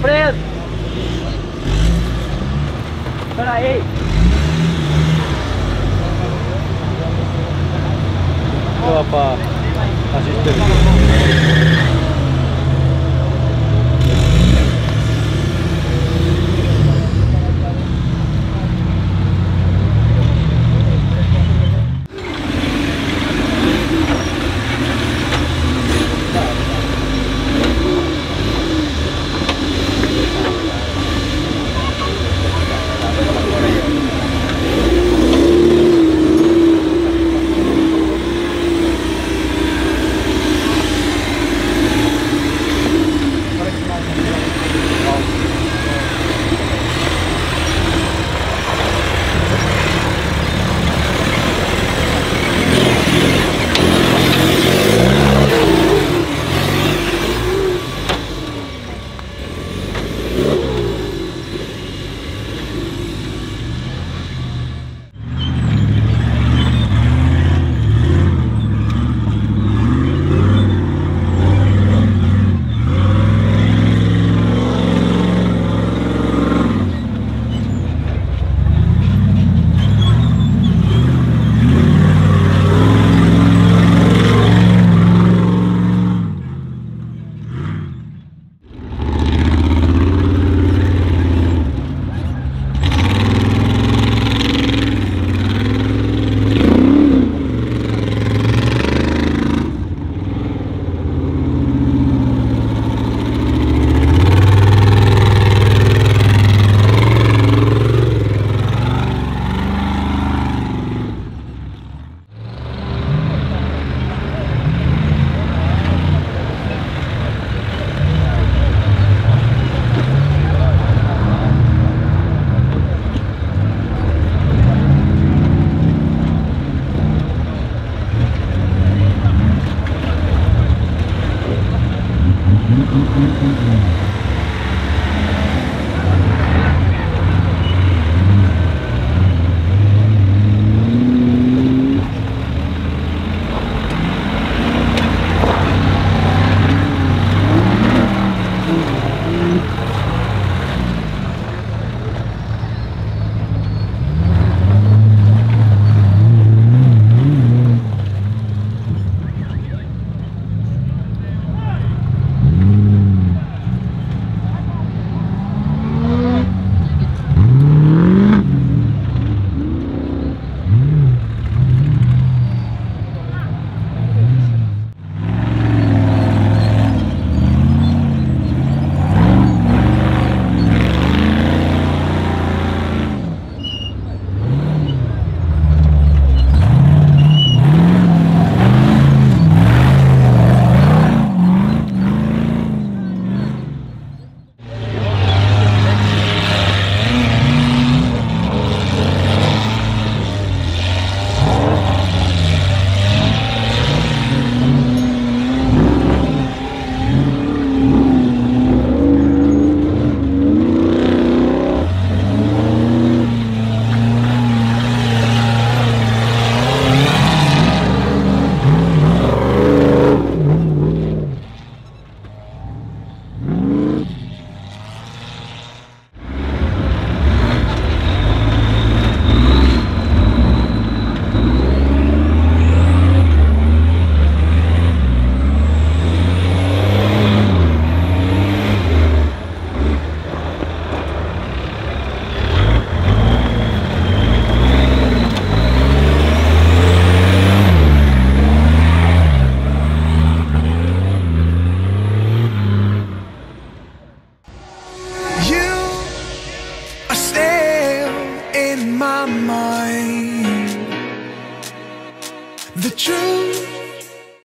frente! Espera aí! Opa, assiste my mind. Mm-hmm.